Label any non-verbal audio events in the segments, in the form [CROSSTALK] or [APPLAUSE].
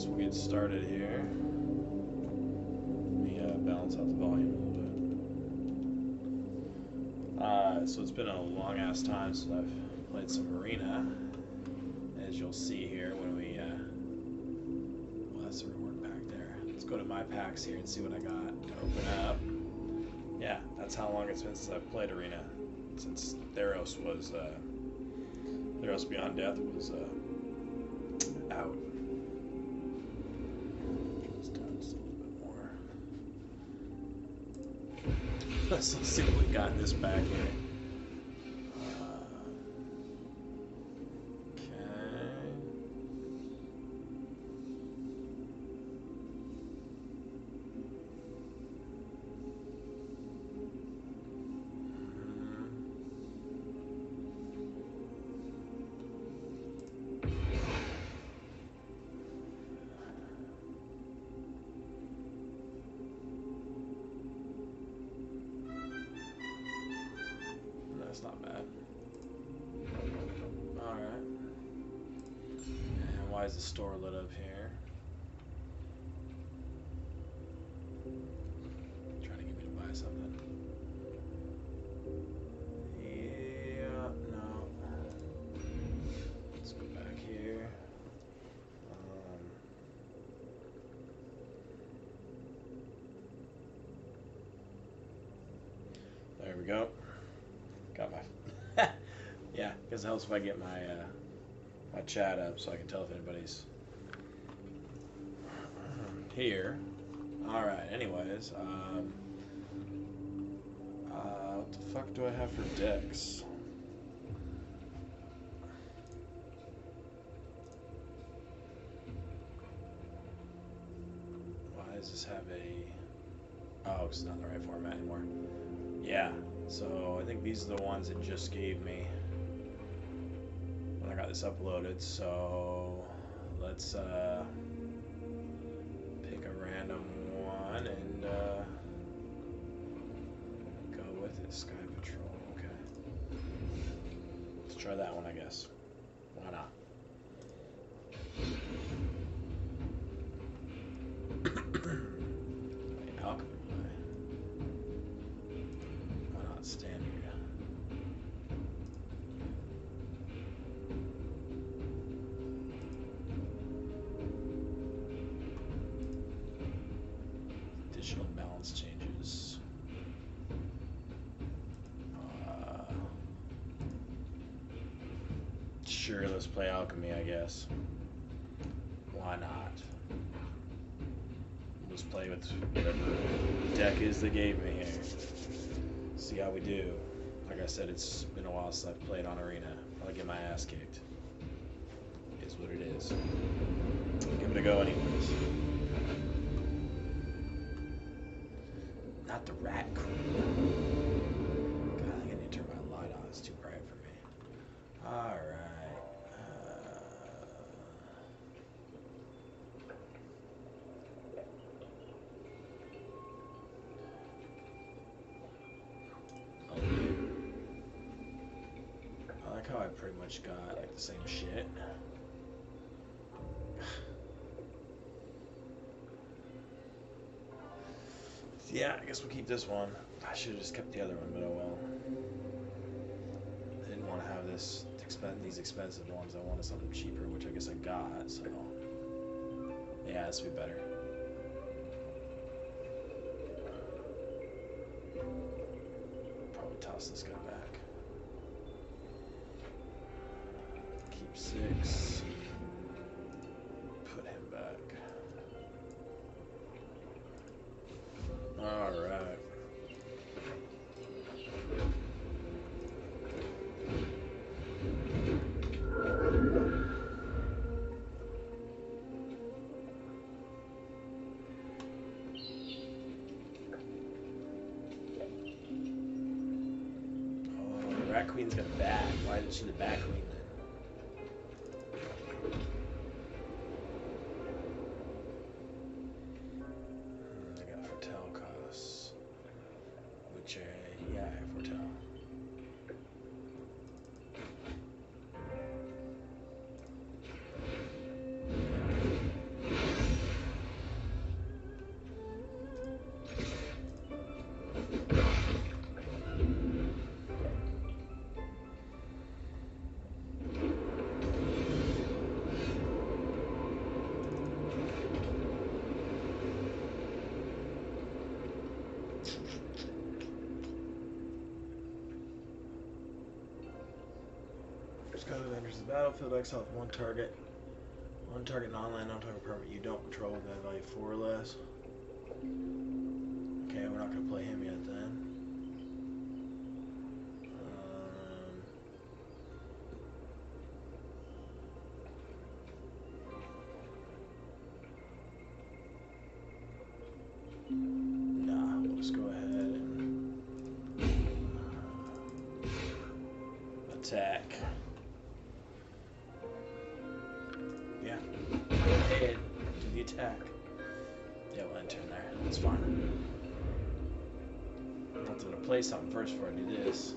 guess we'll get started here. Let me uh, balance out the volume a little bit. Uh, so it's been a long ass time since I've played some Arena. As you'll see here when we. Uh, well, that's the reward pack there. Let's go to my packs here and see what I got to open up. Yeah, that's how long it's been since I've played Arena. Since Theros was. Uh, Theros Beyond Death was. Uh, Let's see what we got in this bag we go. Got my. [LAUGHS] yeah, because it helps if I get my uh, my chat up so I can tell if anybody's here. All right. Anyways, um, uh, what the fuck do I have for decks? It just gave me when I got this uploaded. So let's uh, pick a random one and uh, go with it. Sky Patrol. Okay. Let's try that one, I guess. Sure, let's play alchemy, I guess. Why not? Let's play with whatever deck is they gave me here. See how we do. Like I said, it's been a while since I've played on Arena. I'll get my ass kicked. Is what it is. Give it a go anyways. Not the rat queen. God, I need to turn my light on. It's too bright for me. Alright. Uh, okay. I like how I pretty much got like the same shit. Yeah, I guess we'll keep this one. I should have just kept the other one, but oh well. I didn't want to have this expen- these expensive ones. I wanted something cheaper, which I guess I got. So yeah, this would be better. Probably toss this guy back. Keep six. Put him back. All right. Oh, Queen's got a bat. Why isn't she the Bat Queen Battlefield Exile with one target. One target non-land, non-target permit you don't control with that value four or less. Okay, we're not gonna play him yet then. Um, nah, we'll just go ahead and attack. Attack. Yeah, we'll enter in there. That's fine. I'm gonna play something first before I do this.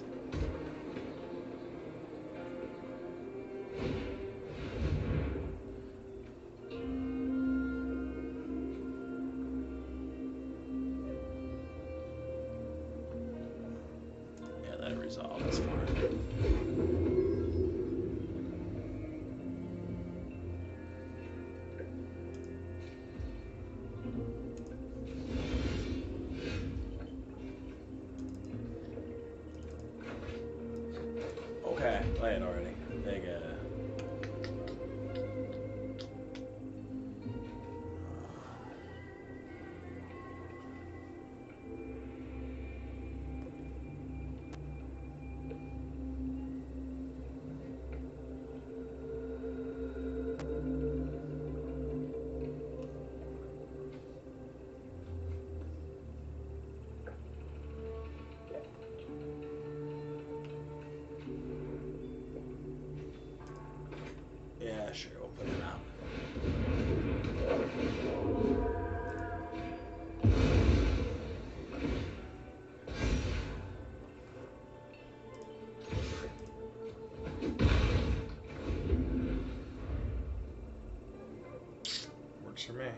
Works for me.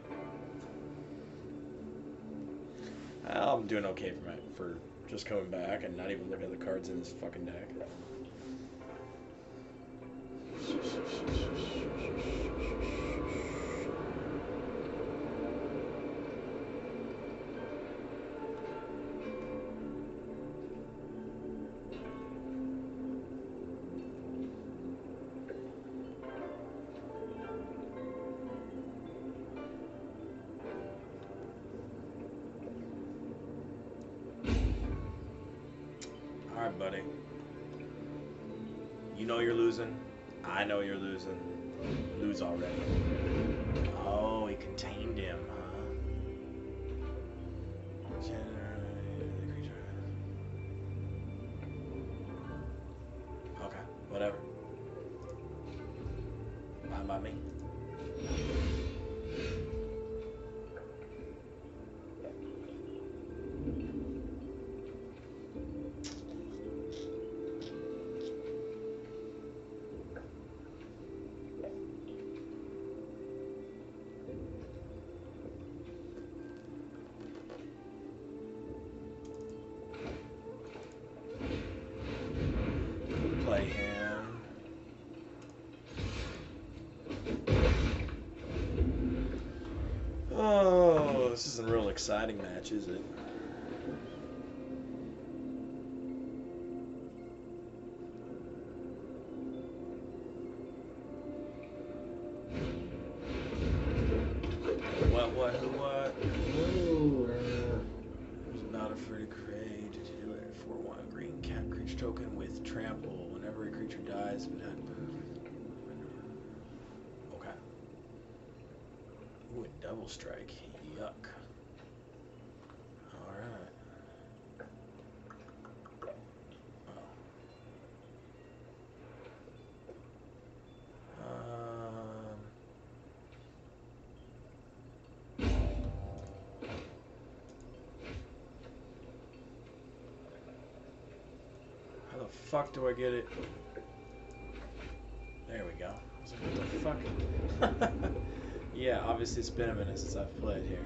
I'm doing okay for my for just coming back and not even looking at the cards in this fucking deck. Right, buddy. You know you're losing. I know you're losing. Lose already. Oh, he contained him, huh? Okay, whatever. Fine by me. Oh, this isn't a real exciting match, is it? What, what, what? Not to create to do it one green creature token with trample. Whenever a creature dies, it had Okay. Ooh, a double strike. Yuck. Fuck do I get it? There we go. What the fuck? [LAUGHS] yeah, obviously it's been a minute since I've played here.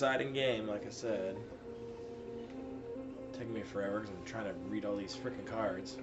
Exciting game, like I said. Taking me forever because I'm trying to read all these freaking cards.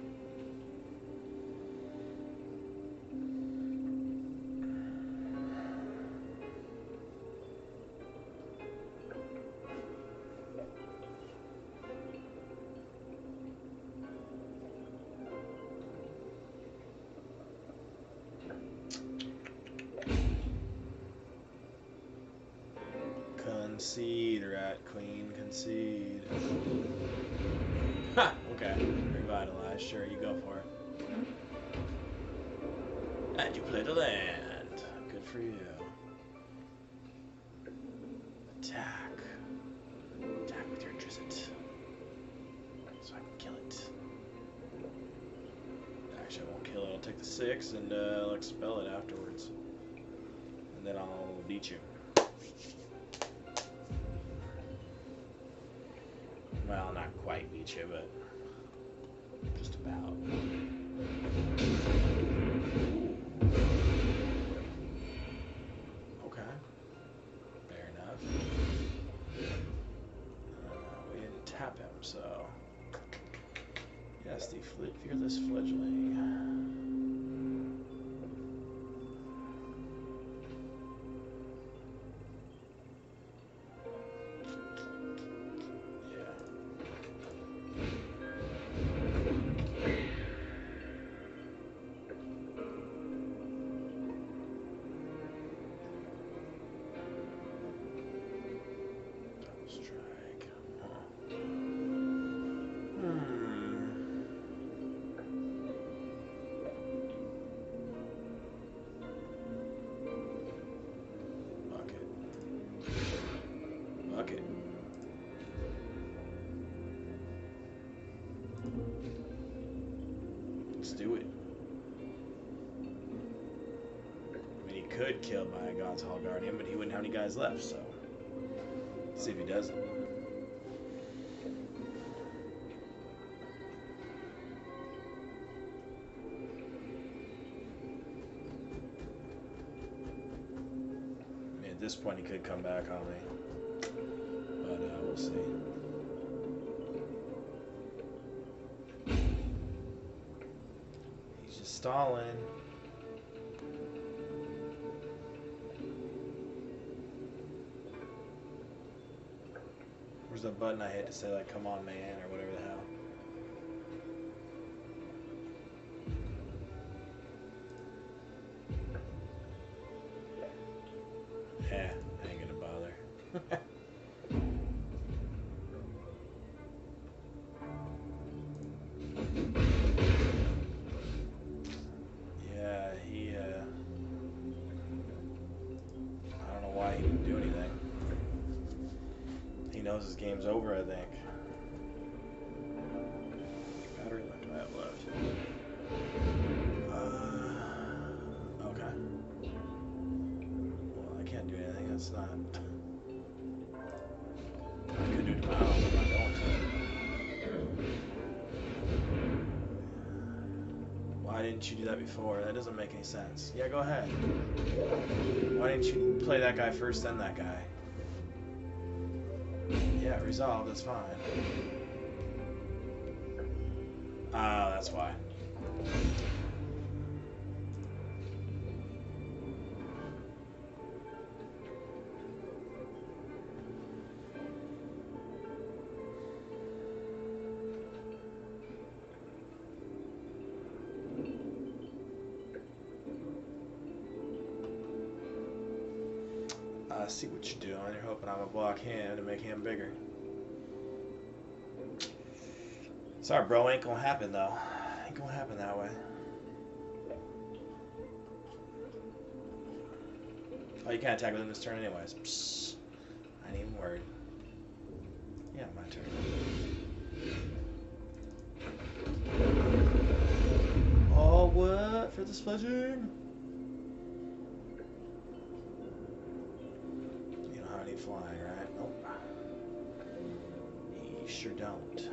I'll take the six and uh, I'll expel it afterwards. And then I'll beat you. Well, not quite beat you, but just about. Okay. Fair enough. Uh, we didn't tap him, so. Yes, the fearless fledgling. Do it. I mean, he could kill God's Hall Guardian, but he wouldn't have any guys left, so. Let's see if he does it. At this point, he could come back on me. But uh, we'll see. Stalling. Where's the button I hit to say like, come on man, or didn't you do that before? That doesn't make any sense. Yeah, go ahead. Why didn't you play that guy first, then that guy? Yeah, resolve, that's fine. I see what you're doing. You're hoping I'm gonna block him to make him bigger. Sorry, bro. Ain't gonna happen though. Ain't gonna happen that way. Oh, you can't attack within this turn, anyways. Psst. I ain't even worried. Yeah, my turn. Oh, what for this pleasure? You don't have any flying, right? Nope. You sure don't.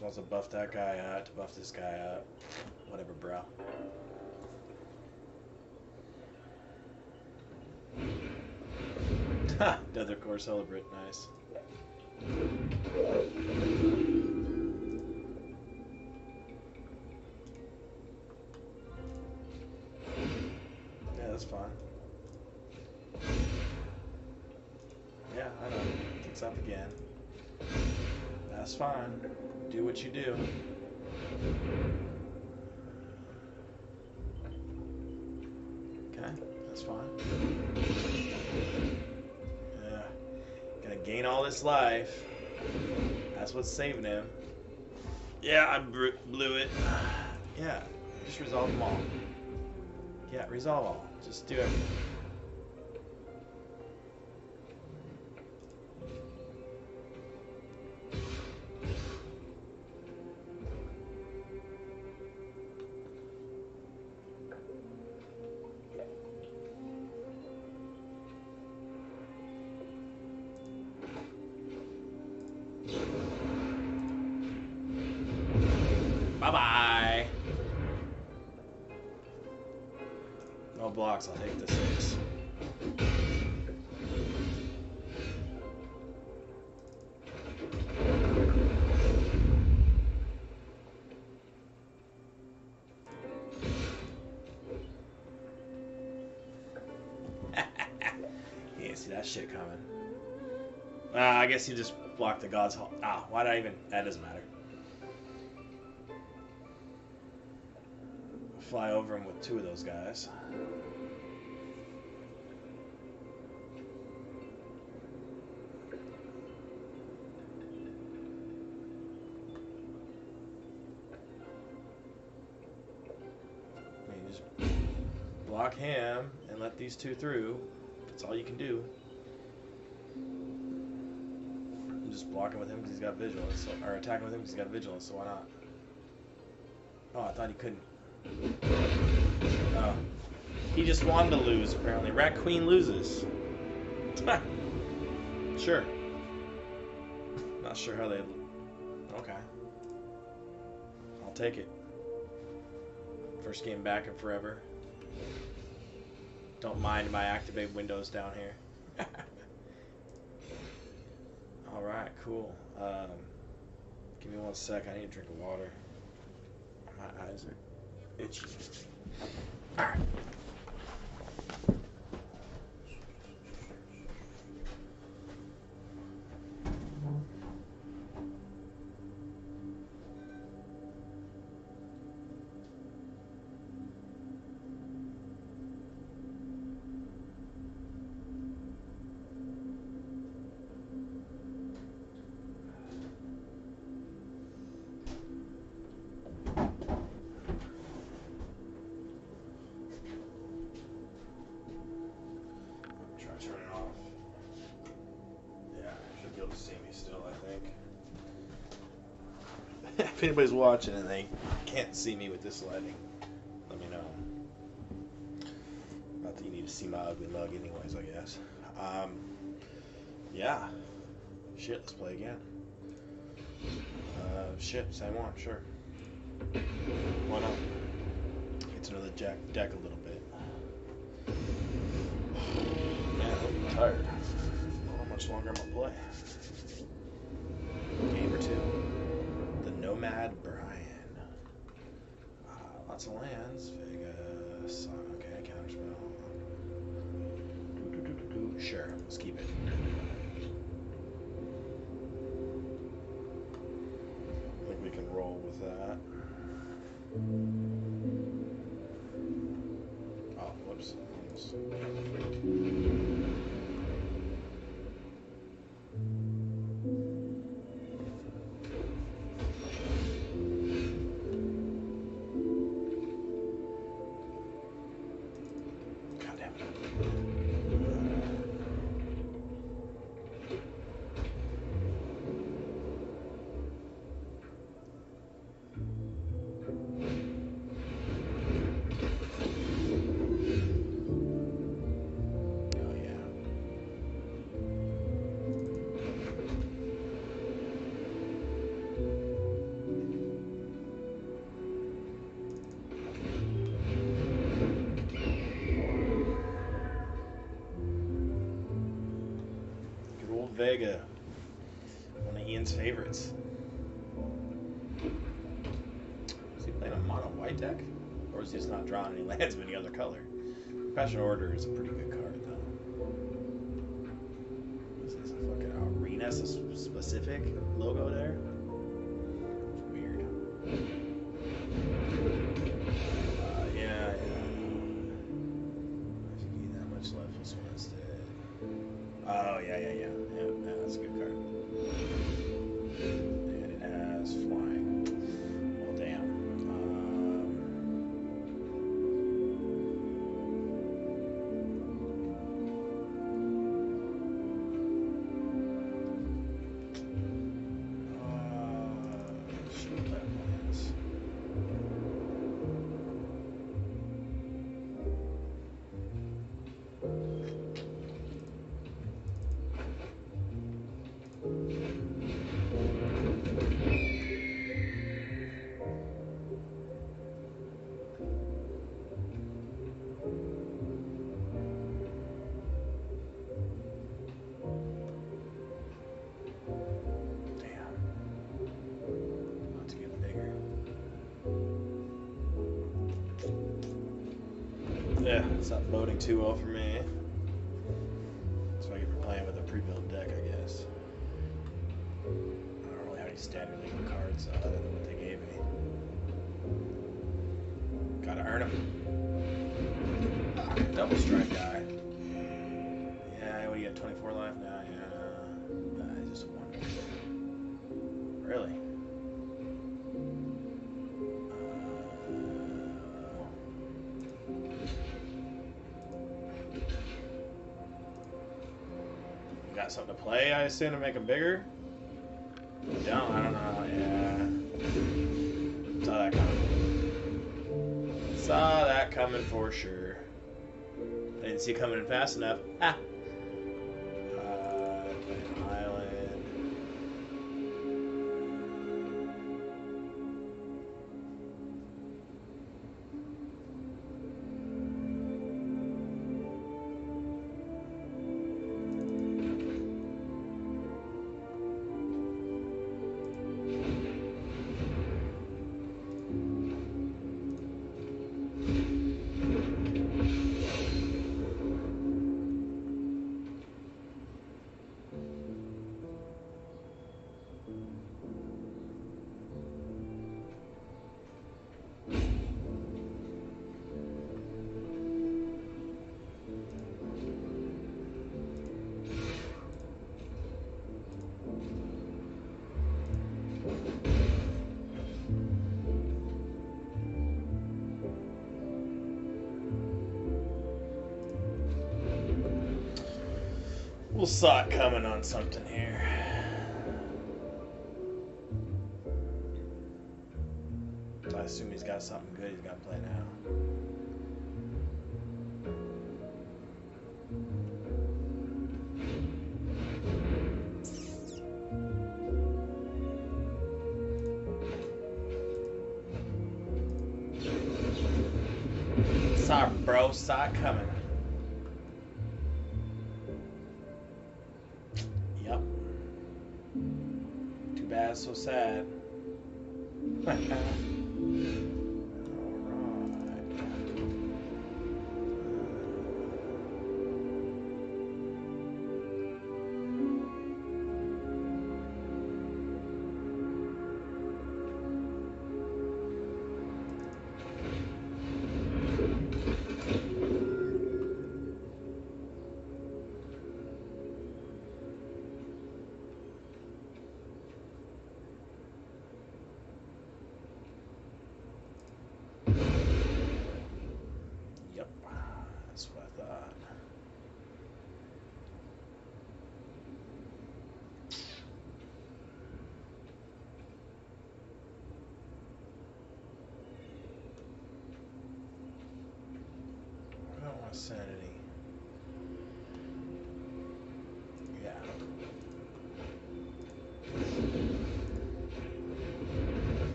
Just wants to buff that guy up, to buff this guy up. Whatever, bro. [LAUGHS] Ha! Nether Core Celebrate, nice. You do. Okay, that's fine. Yeah. Gonna gain all this life. That's what's saving him. Yeah, I blew it. [SIGHS] Yeah, just resolve them all. Yeah, resolve all. Just do everything. I'll take the six. [LAUGHS] you didn't see that shit coming. Uh, I guess he just blocked the God's Hall. Ah, why did I even? That doesn't matter. Fly over him with two of those guys. These two through. That's all you can do. I'm just blocking with him because he's got vigilance, so, or attacking with him because he's got vigilance. So why not? Oh, I thought he couldn't. Oh. He just wanted to lose, apparently. Rat Queen loses. sure. [LAUGHS] Not sure how they. Okay. I'll take it. First game back in forever. Don't mind my activate windows down here. [LAUGHS] Alright, cool. Um, give me one sec. I need a drink of water. My eyes are itchy. Alright. Try if anybody's watching and they can't see me with this lighting, let me know. Not that you need to see my ugly mug, anyways, I guess. Um, yeah. Shit, let's play again. Uh, shit, same one, sure. Why not? It's another jack deck a little lands. Vegas. uh, Okay, counterspell. Sure, let's keep it. I think we can roll with that. Oh, whoops. Vega. One of Ian's favorites. Is he playing a mono white deck? Or is he just not drawing any [LAUGHS] lands of any other color? Passion Order is a pretty good it's not loading too well for. Something to play, I assume, to make them bigger? Don't? I don't know. Yeah. Saw that coming. Saw that coming for sure. Didn't see coming fast enough. Saw it coming on something here. I assume he's got something good he's got to play now. It, bro. It coming.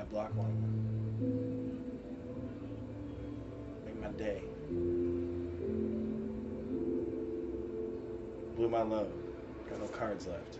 Yeah, block one. Make my day. Blew my load. Got no cards left.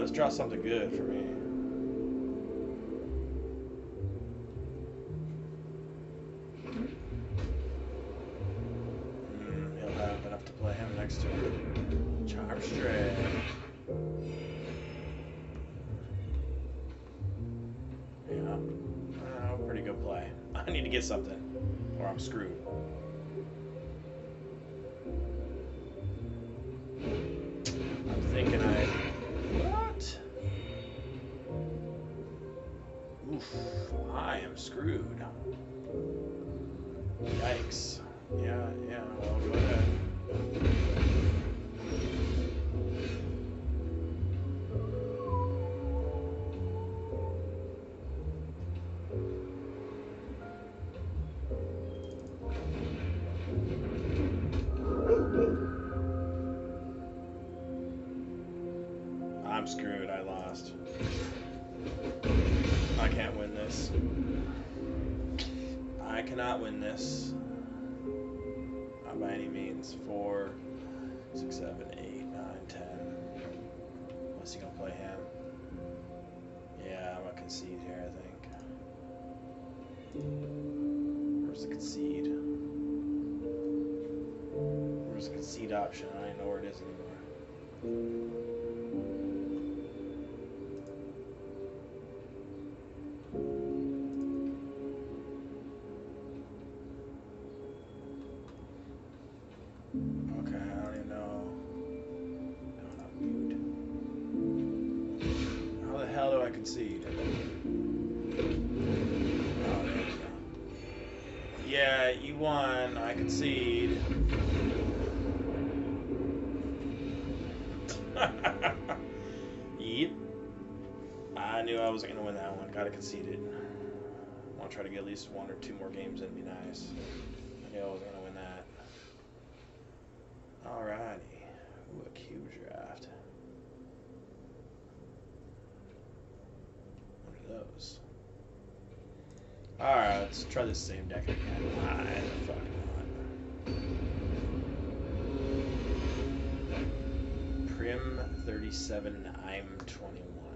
Let's draw something good for me. Win this. Not by any means. Four, six, seven, eight, nine, ten. What's he gonna play him? Yeah, I'm gonna concede here, I think. Where's the concede? Where's the concede option? I don't know where it is anymore. Least one or two more games. That'd be nice. I knew I wasn't gonna win that. Alrighty. Ooh, a cube draft. What are those? Alright, let's try the same deck again. Why the fuck not? Prim 37, I'm 21.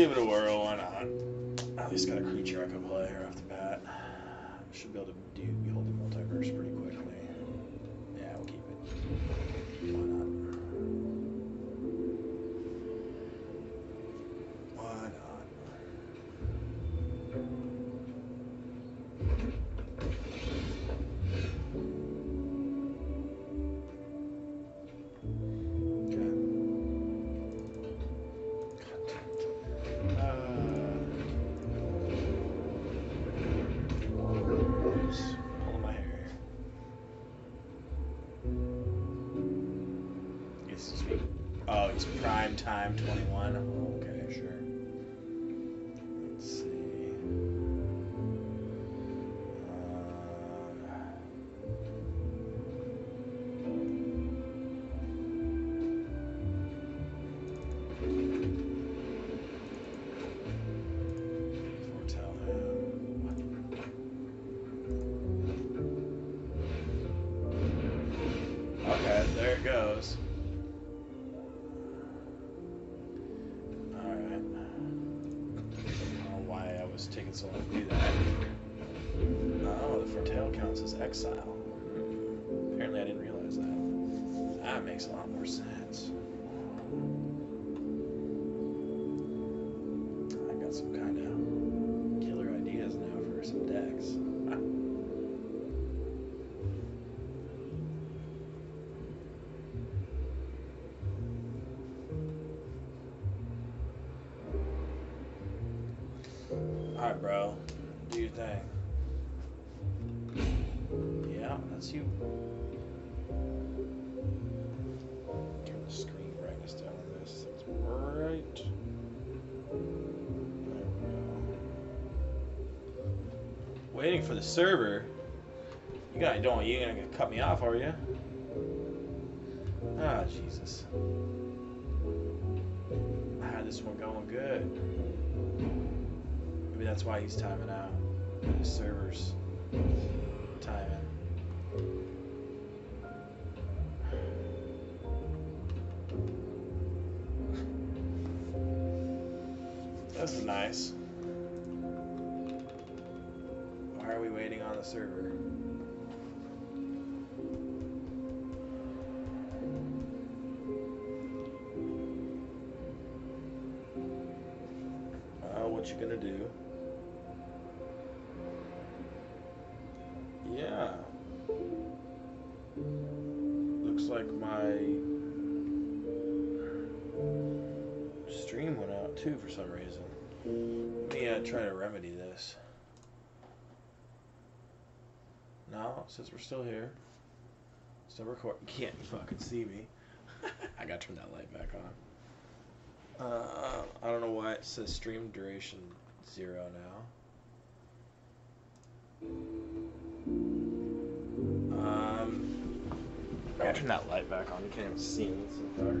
Give it a whirl. Time 21. That a lot more Waiting for the server. You got don't you ain't gonna cut me off, are you? Ah, Jesus. I had this one going good. Maybe that's why he's timing out. His server's the server? Uh, what you gonna do? Yeah. Looks like my stream went out too for some reason. Let me uh, try to remedy this. No, since we're still here, still recording. You can't fucking see me. [LAUGHS] I gotta turn that light back on. Uh, I don't know why it says stream duration zero now. Um, I gotta turn that light back on. You can't even see me. It's so dark.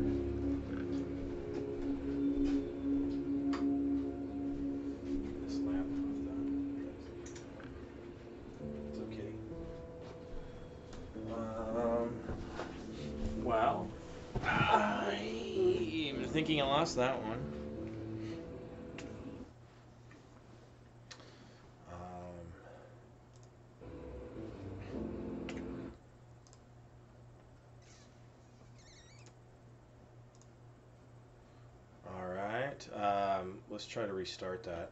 Lost that one. Um, all right. Um, let's try to restart that.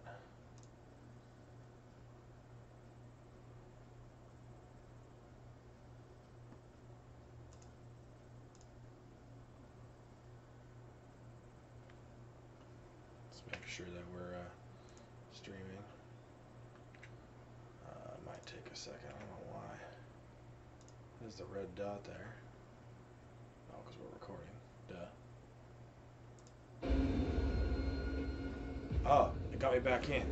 Let's make sure that we're uh, streaming. Uh, might take a second. I don't know why. There's the red dot there. Oh, because we're recording. Duh. Oh, it got me back in.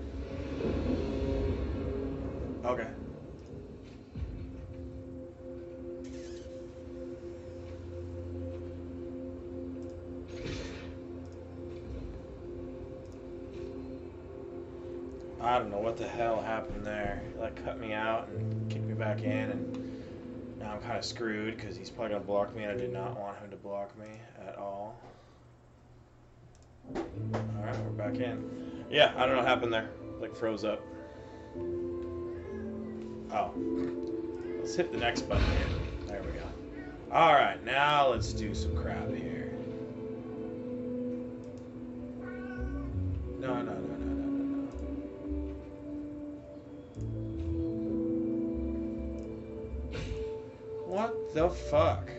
Okay. What the hell happened there. He, like cut me out and kicked me back in, and now I'm kind of screwed because he's probably gonna block me, and I did not want him to block me at all. All right, we're back in. Yeah, I don't know what happened there. Like froze up. Oh, let's hit the next button here. There we go. All right, now let's do some crap here. The fuck?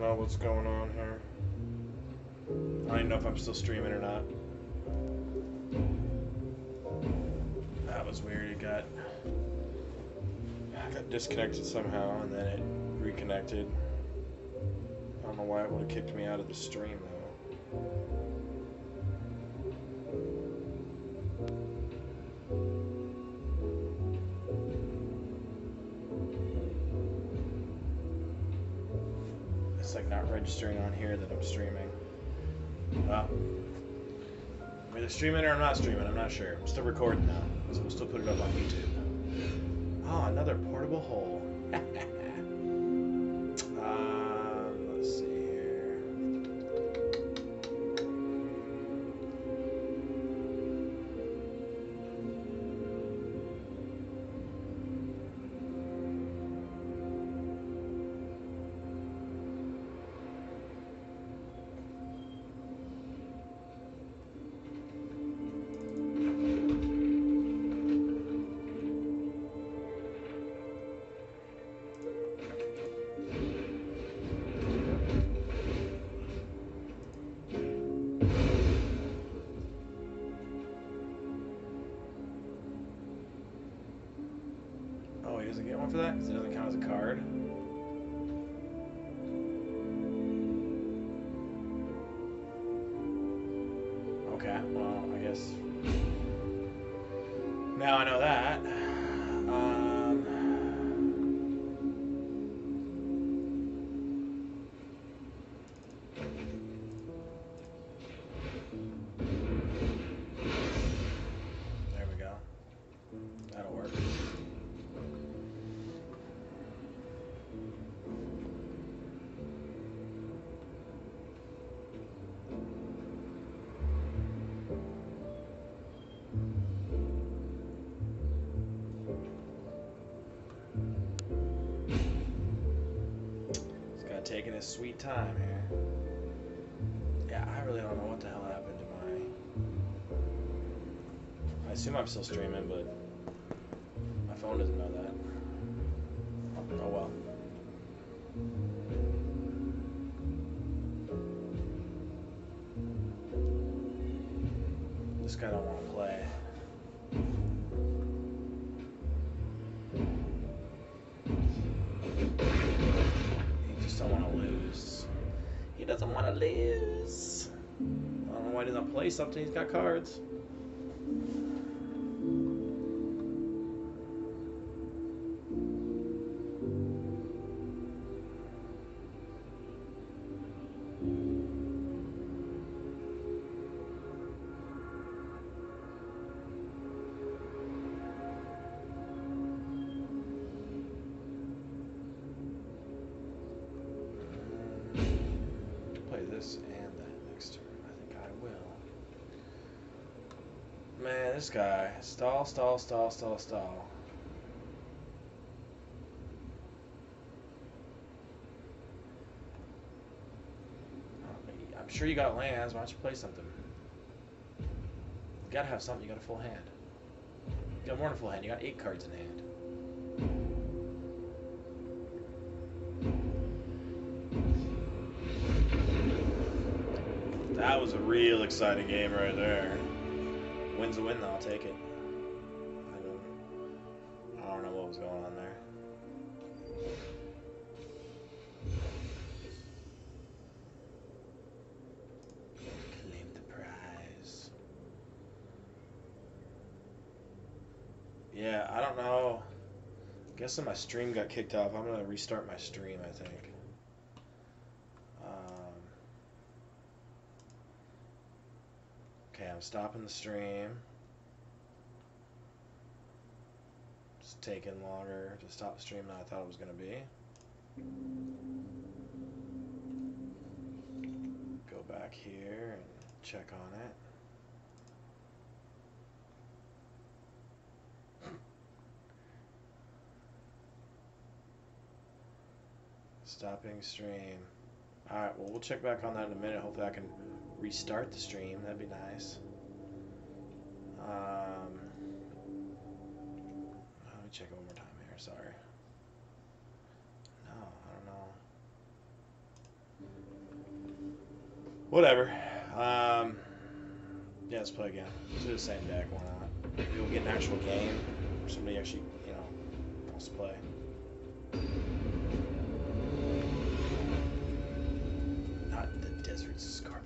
Don't know what's going on here. I don't even know if I'm still streaming or not. That was weird. It got got disconnected somehow, and then it reconnected. I don't know why it would have kicked me out of the stream registering on here that I'm streaming. Well, I'm either streaming or I'm not streaming. I'm not sure. I'm still recording now, so we'll still put it up on YouTube. Oh, another portable hole. [LAUGHS] His sweet time here. Yeah, I really don't know what the hell happened to my. I assume I'm still streaming, but something. He's got cards. This guy. Stall, stall, stall, stall, stall. I'm sure you got lands. Why don't you play something? You gotta have something. You got a full hand. You got more than a full hand. You got eight cards in hand. That was a real exciting game right there. Win's a win, though. I'll take it. I don't, I don't know what was going on there. Claim the prize. Yeah, I don't know. Guessing my stream got kicked off. I'm gonna restart my stream. I think. Um, okay, I'm stopping the stream. It's taking longer to stop the stream than I thought it was gonna be. Go back here and check on it. Stopping stream. Alright, well, we'll check back on that in a minute. Hopefully, I can restart the stream. That'd be nice. Um, let me check it one more time here. Sorry. No, I don't know. Whatever. Um, yeah, let's play again. Let's do the same deck. Why not? Maybe we'll get an actual game. Somebody actually, you know, wants to play. Not the desert scorpion.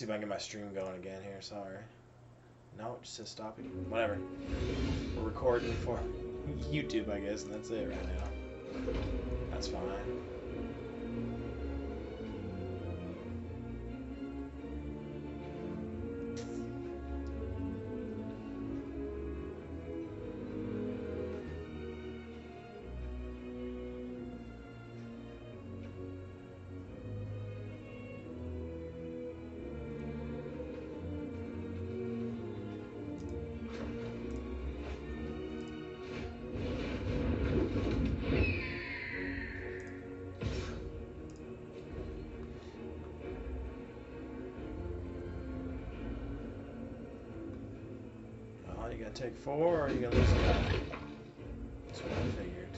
See if I can get my stream going again here. Sorry. No, it just says stopping. Whatever. We're recording for [LAUGHS] YouTube, I guess, and that's it right now. That's fine. Gotta take four, or you gonna lose a. That's what I figured.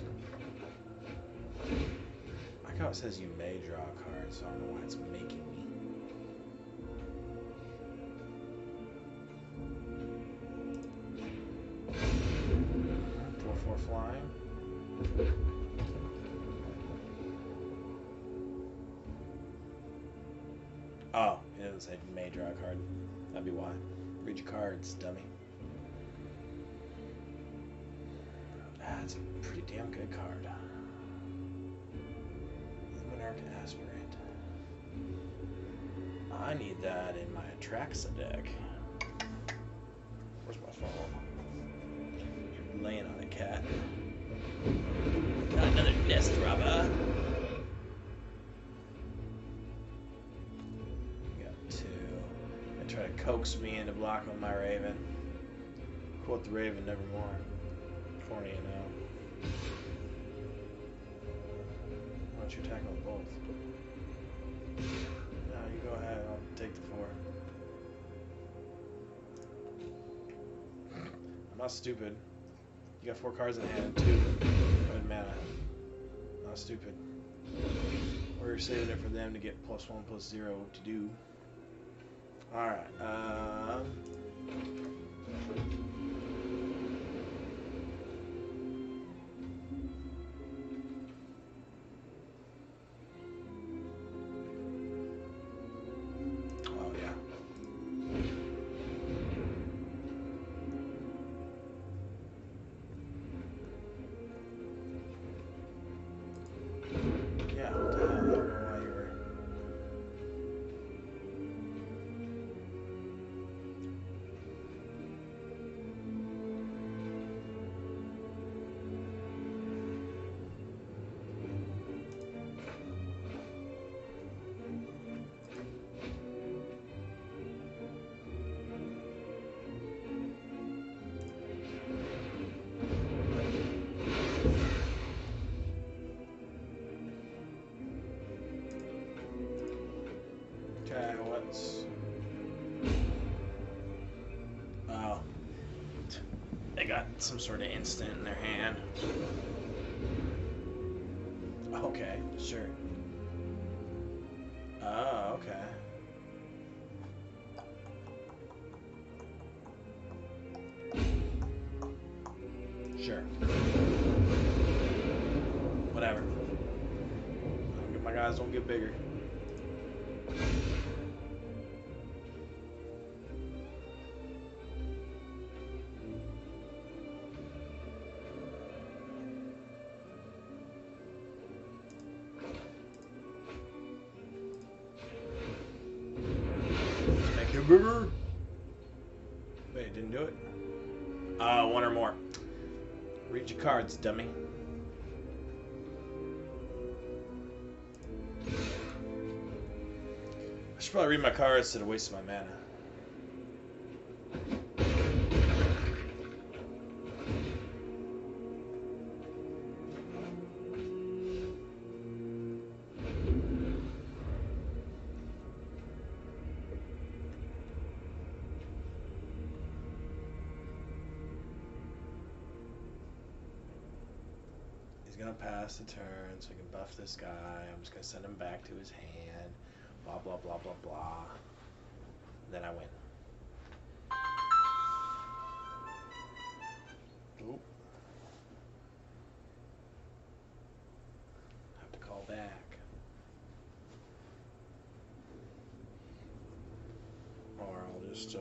Like how it says you may draw a card, so I don't know why it's making me. Four four flying. Oh, it doesn't say may draw a card. That'd be why. Read your cards, dummy. That's a pretty damn good card. Luminarch Aspirant. I need that in my Atraxa deck. Where's my phone? Laying on a cat. Got another nest robber. Got two. They try to coax me into blocking my Raven. Quote the Raven nevermore. Corny now. Don't you attack on both? No, you go ahead. I'll take the four. I'm not stupid. You got four cards in hand, two. Good mana. Not stupid. We're saving it for them to get plus one, plus zero to do. Alright, um... some sort of instant in their hand. Okay, sure. Cards, dummy. I should probably read my cards instead of wasting my mana. Pass the turn so he can buff this guy. I'm just gonna send him back to his hand. Blah blah blah blah blah. Then I win. Oop. Have to call back. Or I'll just uh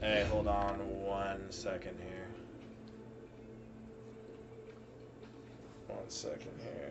Hey, hold on one second here. One second here.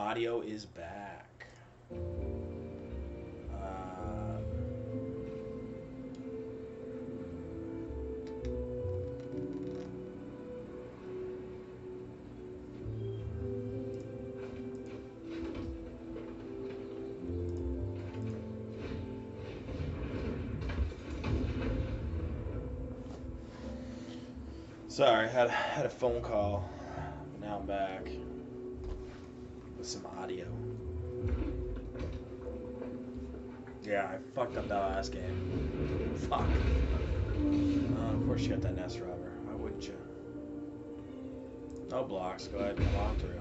Audio is back. Uh, sorry, had had a phone call. Now I'm back with some audio. Yeah, I fucked up that last game. Fuck. Uh, of course you got that nest robber. Why wouldn't you? No blocks. Go ahead and walk through.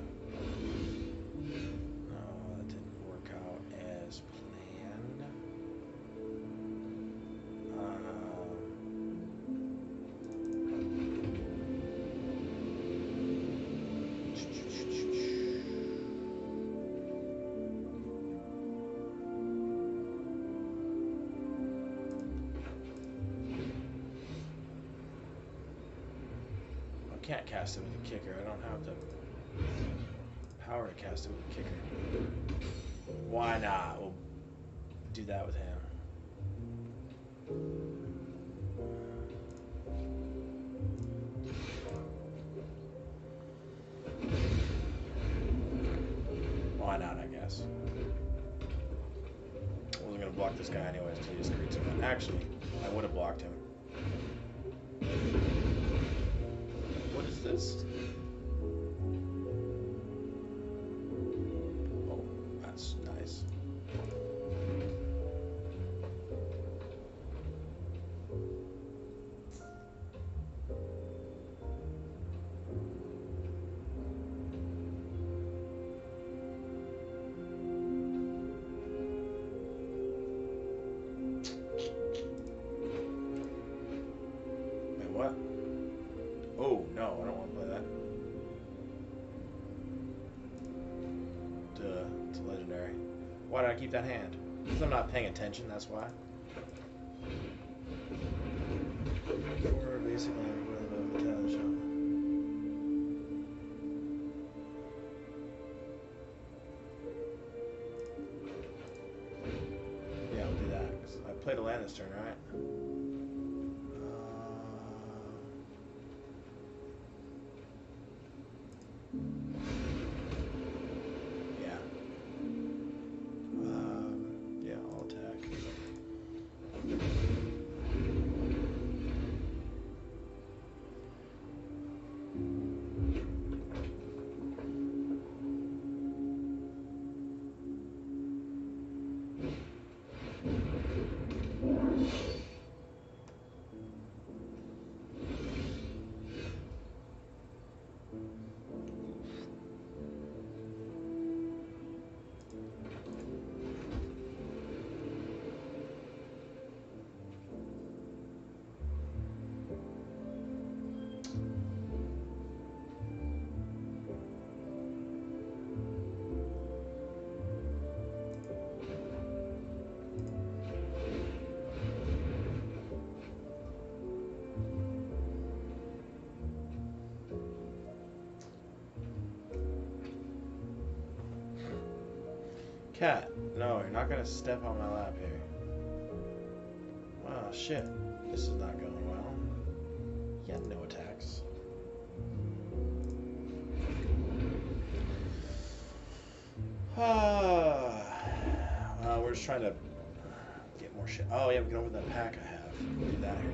Why did I keep that hand? Because I'm not paying attention, that's why. Cat, no, you're not gonna step on my lap here. Oh shit, this is not going well. Yeah, no attacks. [SIGHS] Ah, uh, we're just trying to get more shit. Oh yeah, we can open that pack I have. We'll do that here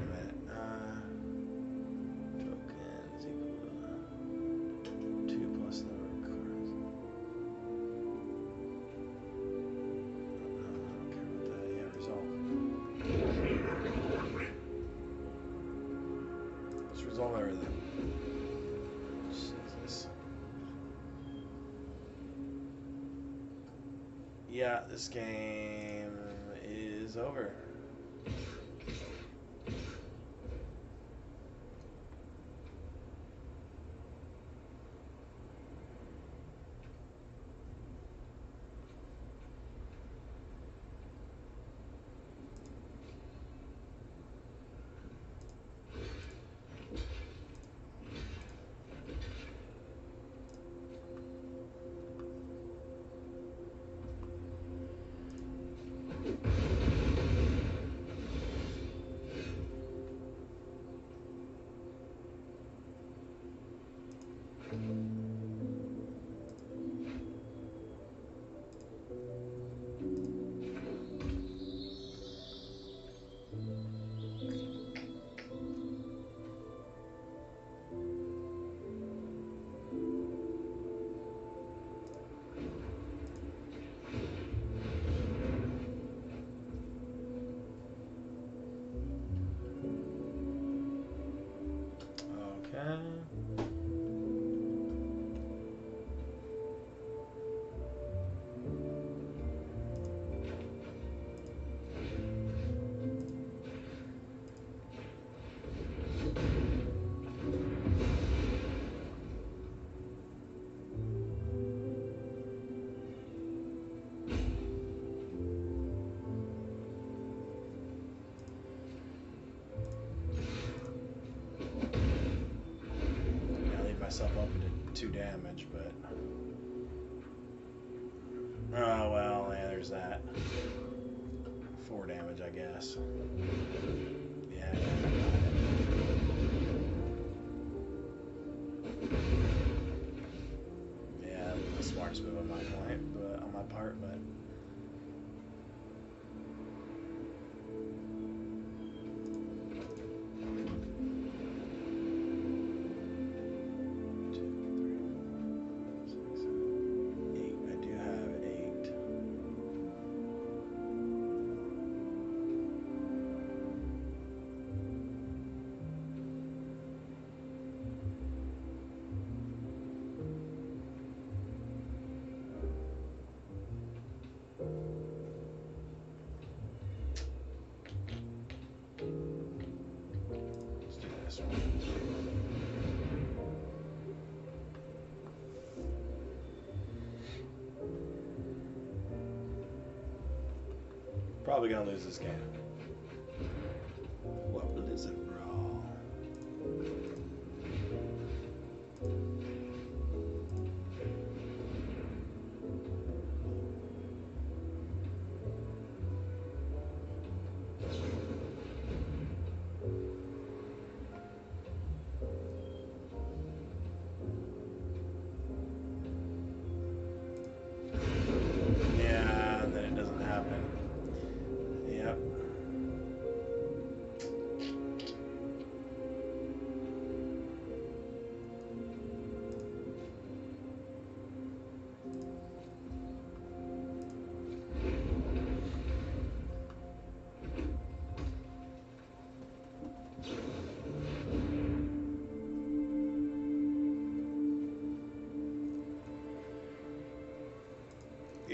this game two damage, but. Oh, well, yeah, there's that. Four damage, I guess. Probably gonna lose this game.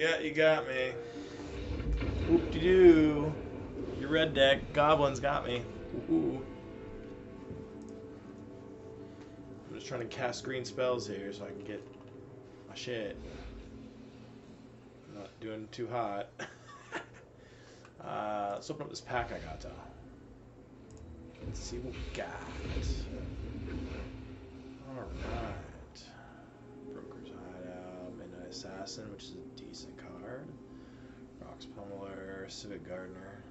Yeah, you got me. Whoop de doo. Your red deck goblins got me. Ooh. I'm just trying to cast green spells here so I can get my shit. Not doing too hot. [LAUGHS] uh, let's open up this pack I got though. Let's see what we got. Alright. Broker's Hideout, Midnight Assassin, which is a decent card. Rox Pummeler, Civic Gardener.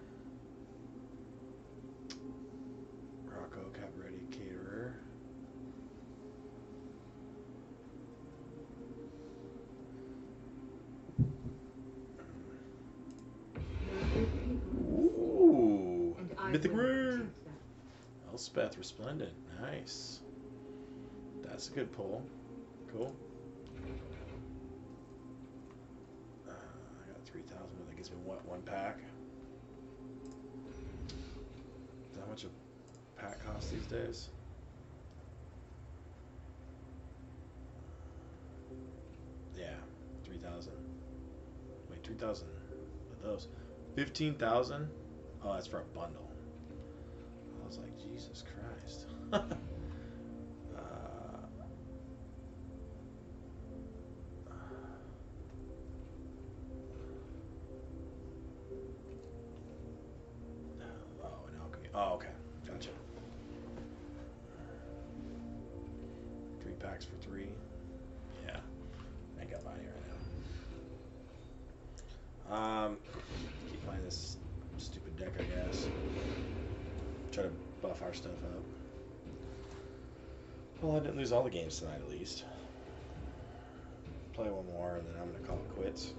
Rocco Cabaretti Caterer. Ooh! Mythic Rare! Elspeth Resplendent. Nice. That's a good pull. Cool. Uh, I got 3,000, but that gives me what, one pack? Is that how much costs these days? Yeah, 3,000. Wait, three thousand of those. Fifteen thousand. Oh, that's for a bundle. I was like, Jesus Christ. [LAUGHS] Packs for three. Yeah, I ain't got money right now. Um, keep playing this stupid deck, I guess. Try to buff our stuff up. Well, I didn't lose all the games tonight, at least. Play one more, and then I'm gonna call it quits.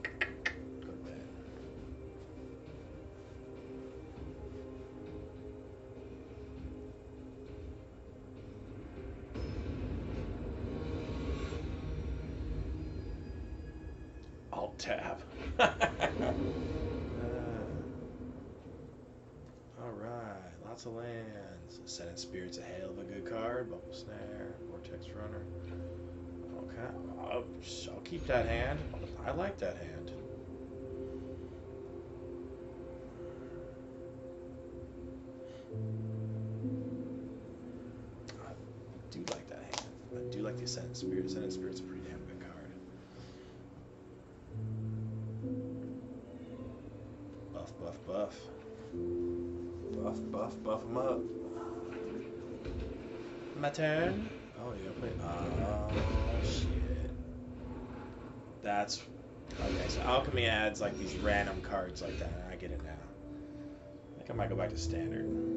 Keep that hand. I like that hand. I do like that hand. I do like the Ascendant Spirit. Ascendant Spirit's a pretty damn good card. Buff, buff, buff. Buff, buff, buff them up. My turn. Oh, yeah, play. Uh, oh, shit. That's. Okay, so Alchemy adds like these random cards like that. I get it now. I think I might go back to standard.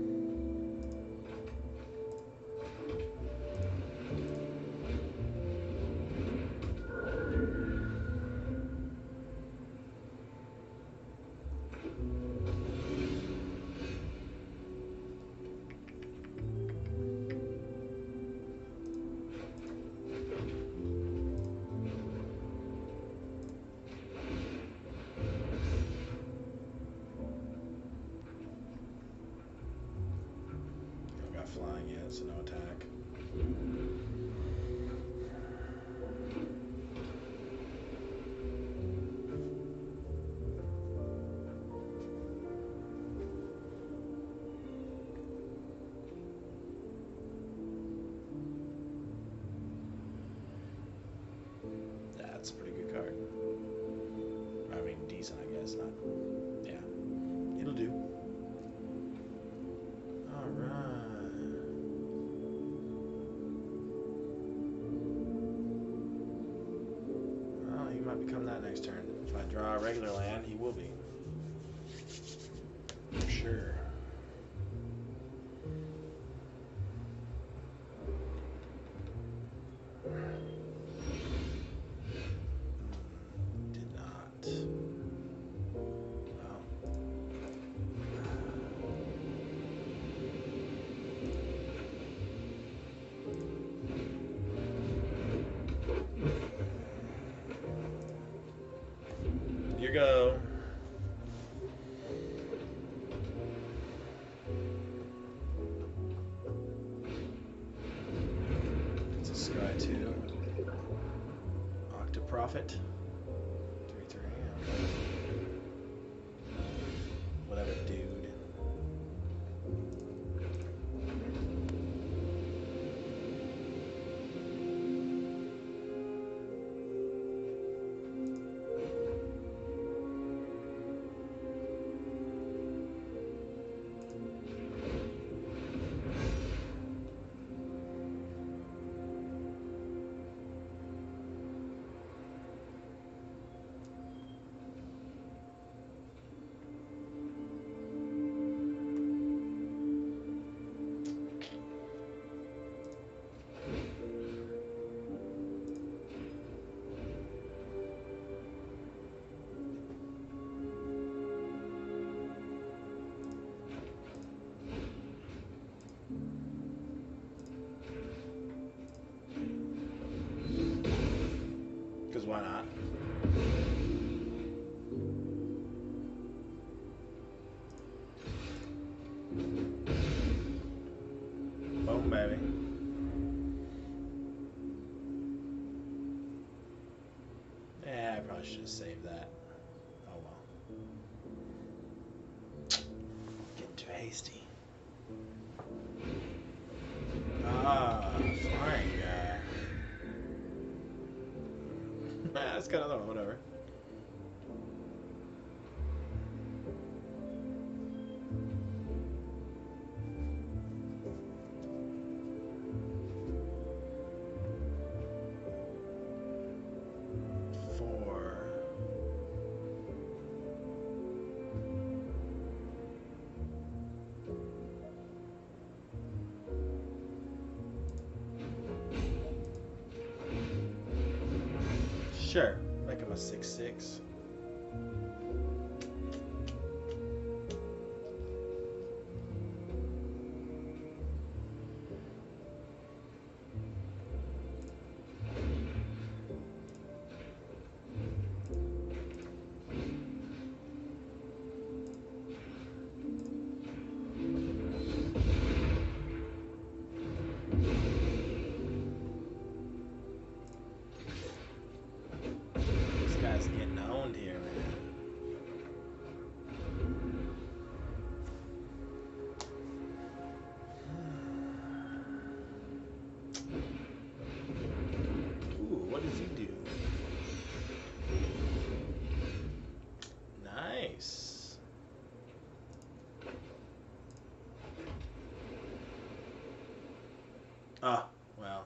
You why not? Boom, baby. Yeah, I probably should have saved that. Oh well. Getting too hasty. Ah, let's a six six. Ah, well,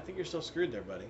I think you're still screwed there, buddy.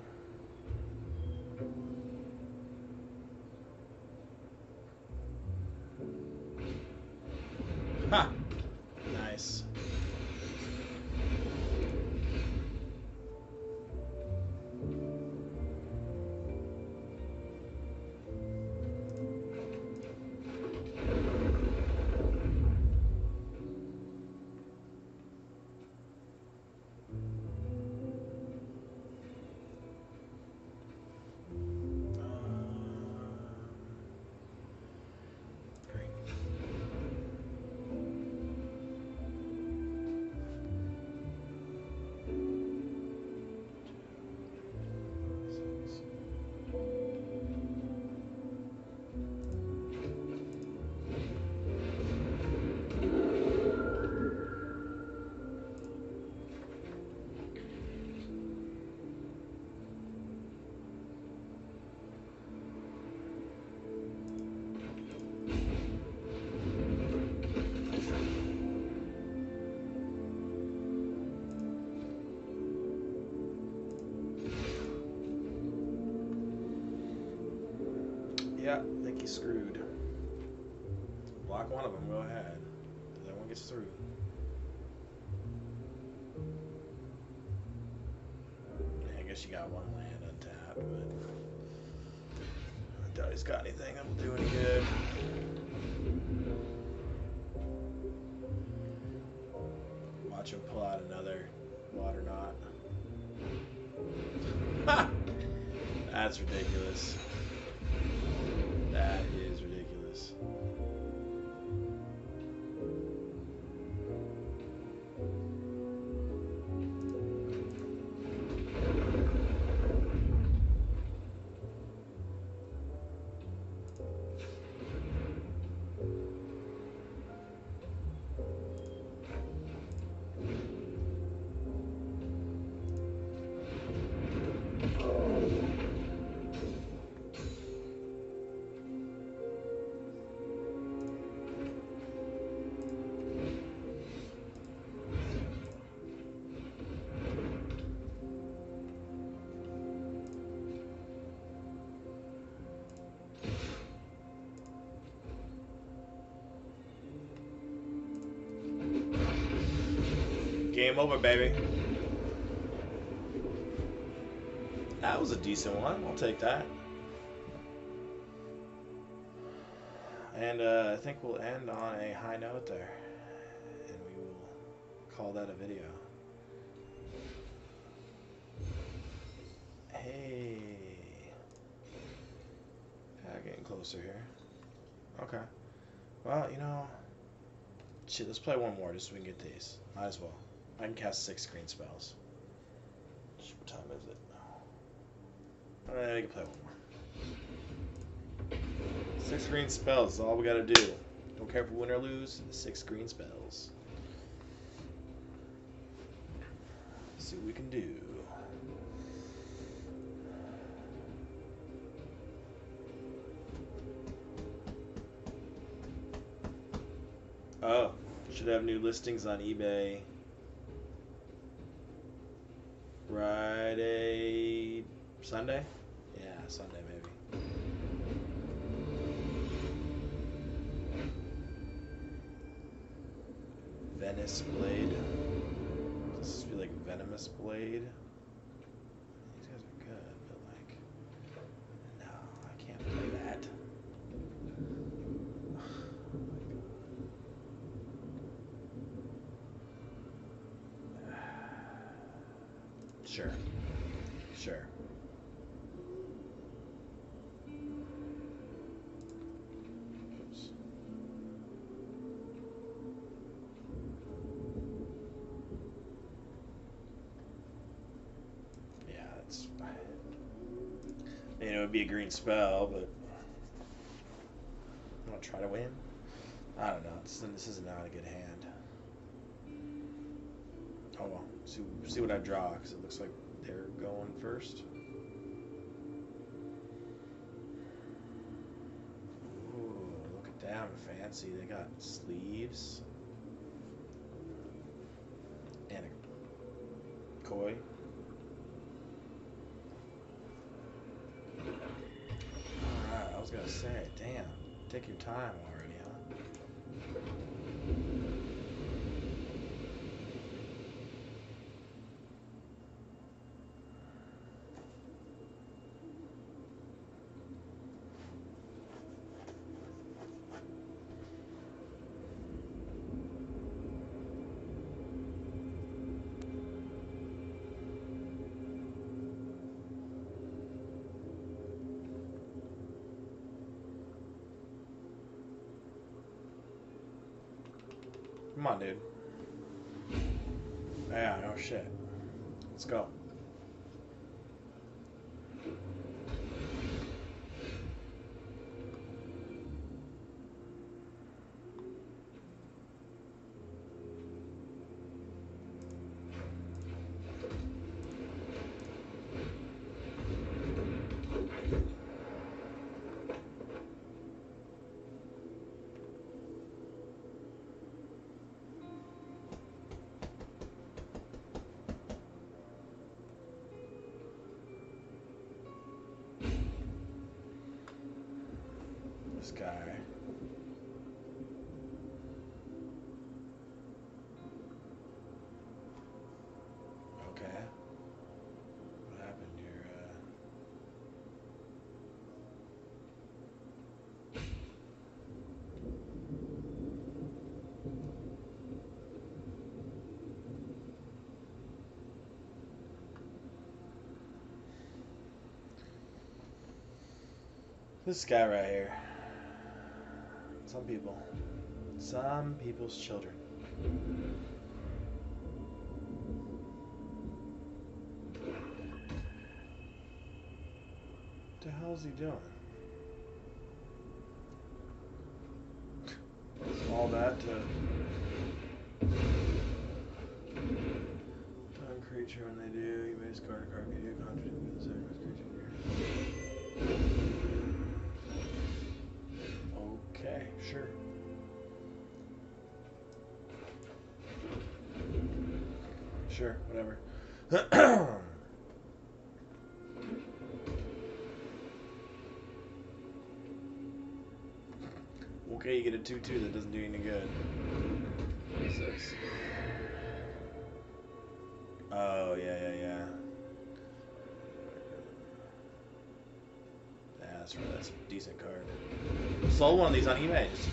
Yeah, screwed. Block one of them, go ahead. That one gets through. I guess you got one land on untapped, but I doubt he's got anything that will do any good. Watch him pull out another Waterknot. Ha! [LAUGHS] That's ridiculous. Game over, baby. That was a decent one. I'll take that. And uh, I think we'll end on a high note there. And we will call that a video. Hey. Yeah, getting closer here. Okay. Well, you know. Shit, let's play one more just so we can get these. Might as well. I can cast six green spells. What time is it? I can play one more. Six green spells is all we gotta do. Don't care if we win or lose. Six green spells. see what we can do. Oh, should have new listings on eBay. Sunday? Yeah, Sunday maybe. Venice Blade. Does this feel like Venomous Blade? These guys are good, but like, no, I can't play that. [SIGHS] Sure. Sure. Oops. Yeah, that's. You know, it would be a green spell, but. I want to try to win. I don't know. This, this is not a good hand. Oh well. See, see what I draw, because it looks like they're going first. Ooh, look at them, fancy. They got sleeves. And a koi. Alright, I was gonna say, damn, take your time already, huh? Come on, dude. Yeah, no shit. Let's go. This guy. Okay. What happened here? Uh... This guy right here. Some people. Some people's children. What the hell is he doing? All that to Sure, whatever. [CLEARS THROAT] okay, you get a 2 2 that doesn't do any good. Six. Oh yeah, yeah, yeah. Yeah, that's right. That's a decent card. Sold one of these on eBay just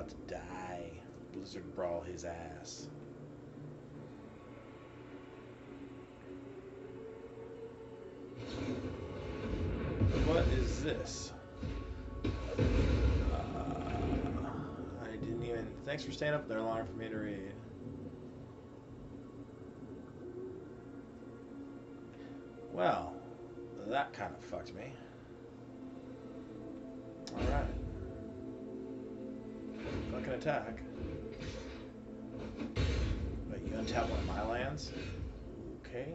about to die. Blizzard brawl his ass. What is this? Uh, I didn't even. Thanks for staying up there long for me attack. Wait, you untap one of my lands? Okay.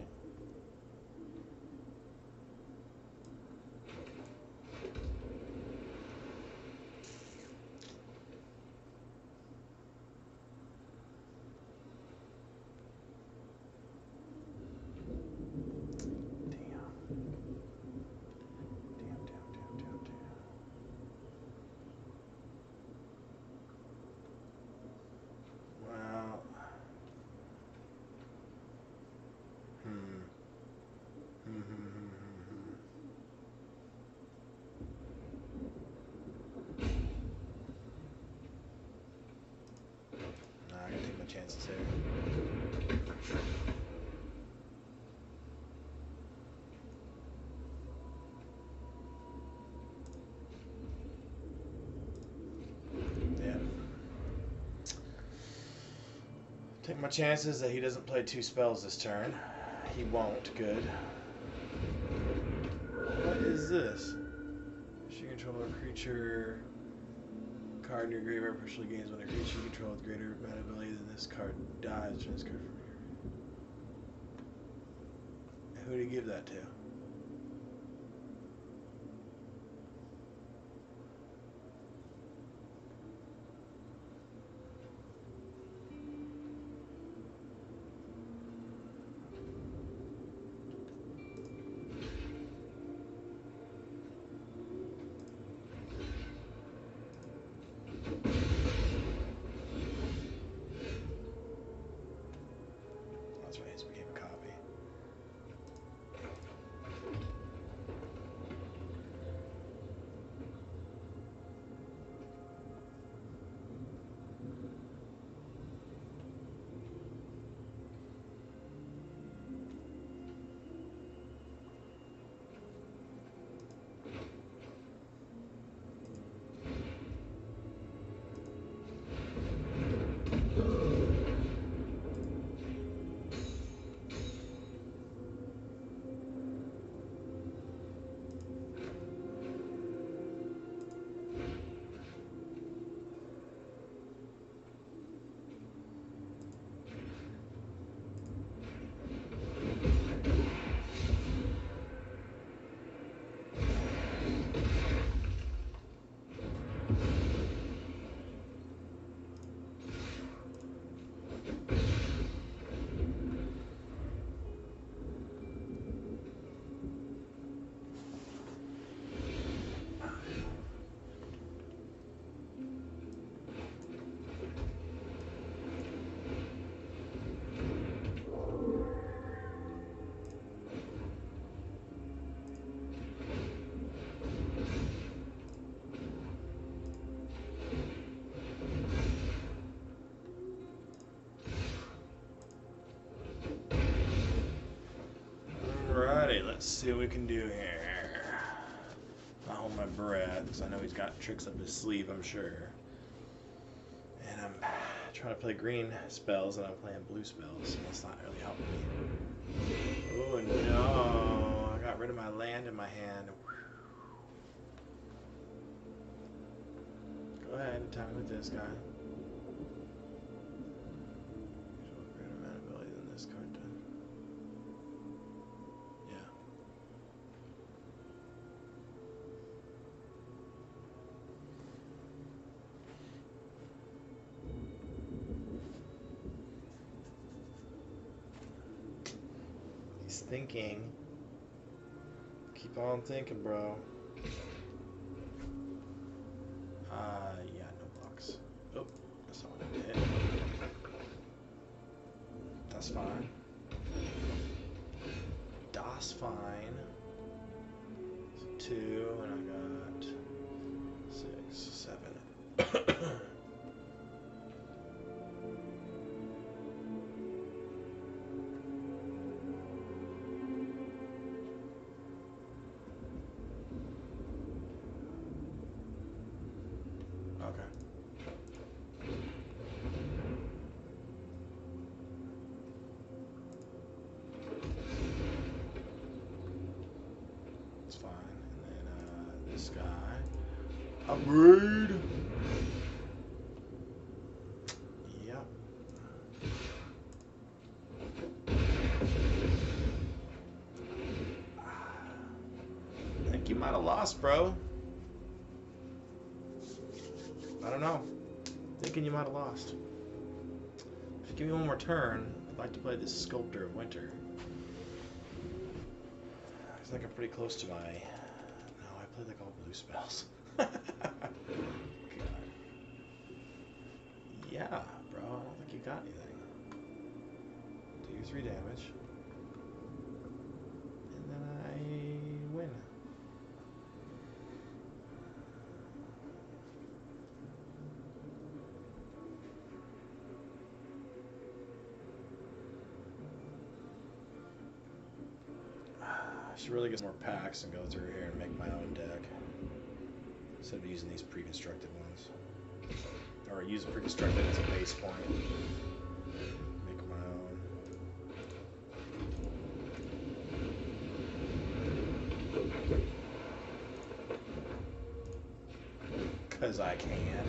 Damn. Damn, damn, damn, damn, damn. Well. Hmm. Hmm, hmm, hmm, hmm, hmm. Nah, I gotta take my chances here. Yeah. Take my chances that he doesn't play two spells this turn. He won't. Good. What is this? You control a creature card in your graveyard partially gains when a creature you control with greater mana ability than this card dies. Card from your. Who did you give that to? Let's see what we can do here. I hold my breath because I know he's got tricks up his sleeve, I'm sure. And I'm trying to play green spells and I'm playing blue spells, so that's not really helping me. Oh no, I got rid of my land in my hand. Go ahead and attack with this guy. Show a greater amount of ability than this card does. Yeah. He's thinking. Keep on thinking, bro. Uh, yeah, no blocks. Oh, that's not what I did. That's fine. Das fine. Guy. Upgrade! Yep. I think you might have lost, bro. I don't know. Thinking you might have lost. If you give me one more turn, I'd like to play this Sculptor of Winter. I think I'm pretty close to my. No, I played like all blue spells. God. Yeah, bro. I don't think you got anything. Do your three damage. And then I win. Ah, I should really get some more packs and go through here and make my own deck. Instead of using these pre-constructed ones. Use pre-constructed as a base point. Make my own. Cause I can.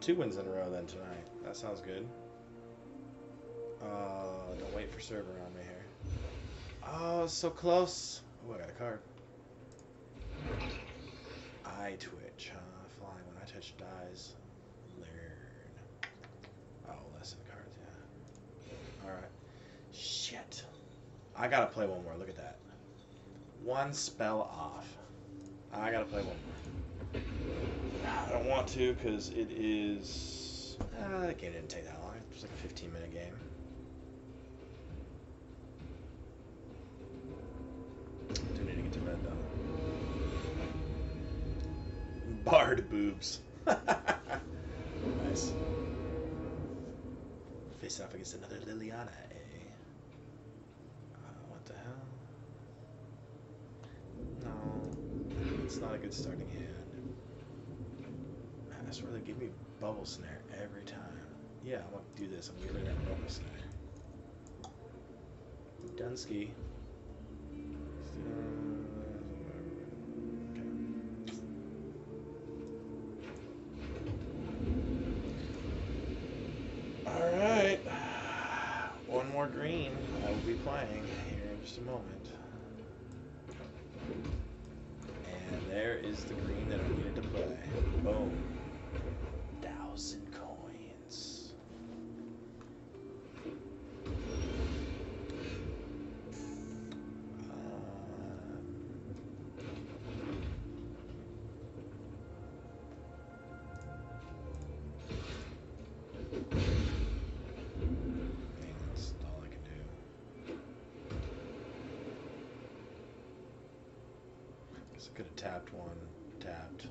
Two wins in a row then tonight. That sounds good. Uh, don't wait for server on me here. Oh, so close. Oh, I got a card. Eye twitch, huh? Flying when I touch dies. Learn. Oh, lesson cards, yeah. Alright. Shit. I gotta play one more. Look at that. One spell off. I gotta play one more. I don't want to because it is. Uh, the game didn't take that long. It was like a 15 minute game. Do need to get to bed though. Bard boobs. [LAUGHS] nice. Face off against another Liliana, eh? Uh, what the hell? No, it's not a good starting hand. Man, I swear they give me bubble snare every time. Yeah, I'm gonna do this. I'm gonna get rid of that bubble snare. Dunsky. Could have tapped one. Tapped.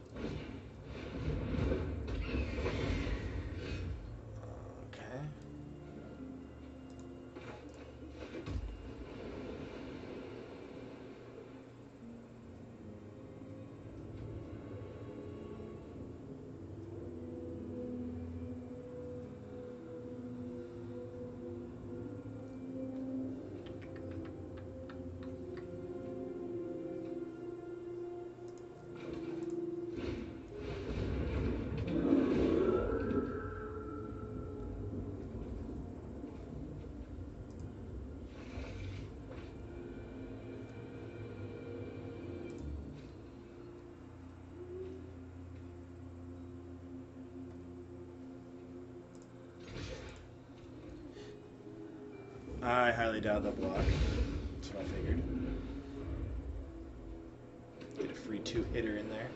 I highly doubt they'll block. That's what I figured. Get a free two hitter in there.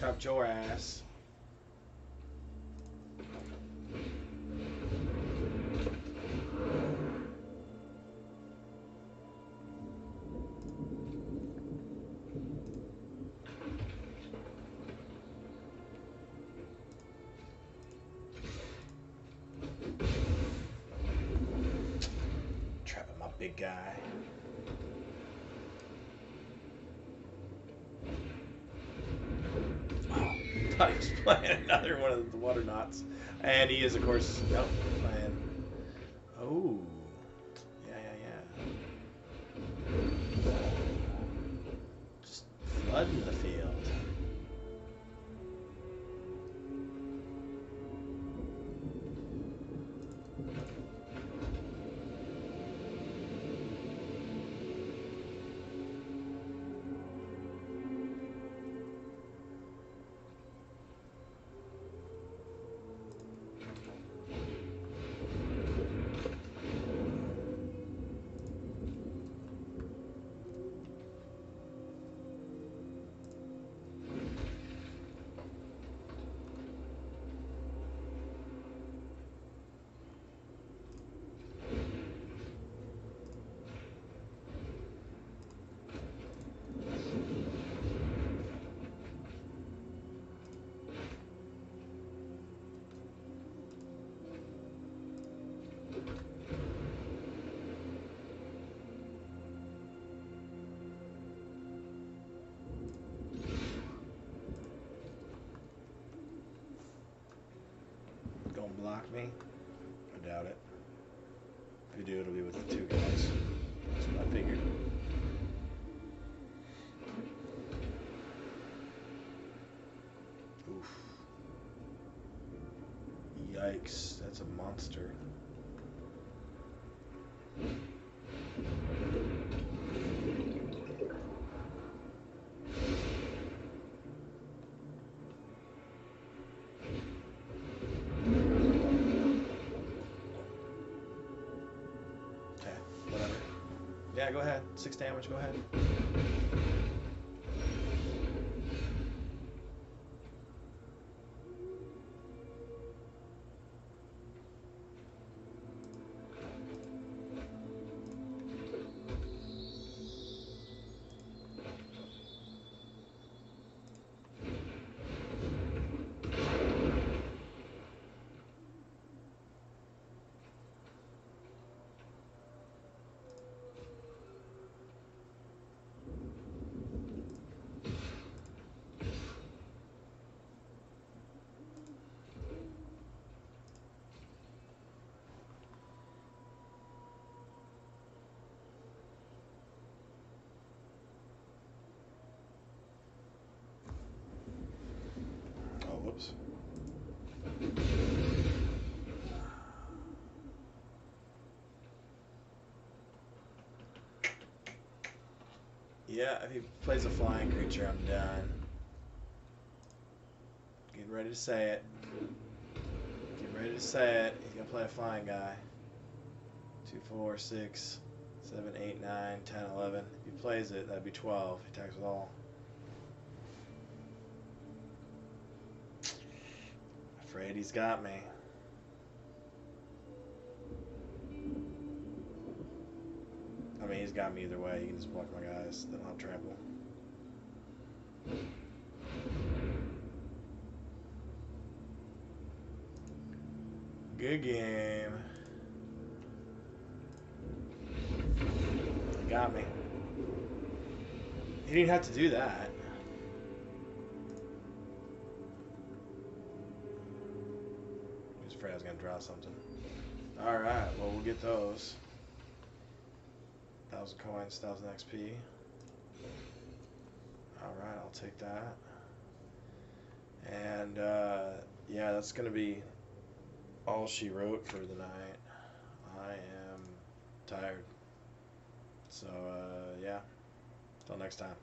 Trapped your ass. [LAUGHS] thought he was playing another one of the Waterknots. And he is, of course, nope, Gonna block me? I doubt it. If you do, it'll be with the two guys. That's what I figured. Oof. Yikes, that's a monster. Six damage, go ahead. Yeah, if he plays a flying creature, I'm done. Getting ready to say it. Getting ready to say it. He's gonna play a flying guy. Two, four, six, seven, eight, nine, ten, eleven. If he plays it, that'd be twelve. He attacks with all. He's got me. I mean, he's got me either way. You can just block my guys. Then I'll trample. Good game. He Got me. He didn't have to do that. 6,000 XP. Alright, I'll take that. And, uh, yeah, that's going to be all she wrote for the night. I am tired. So, uh, yeah. Till next time.